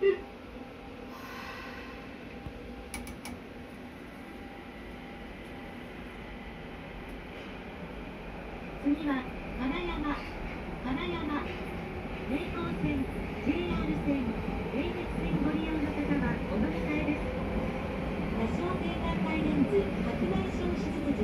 次は金山金山名光線 JR 線電鉄線ご利用の方はお乗り換えです。多眼帯レンズ時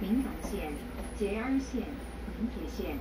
宁冈县捷安县宁铁县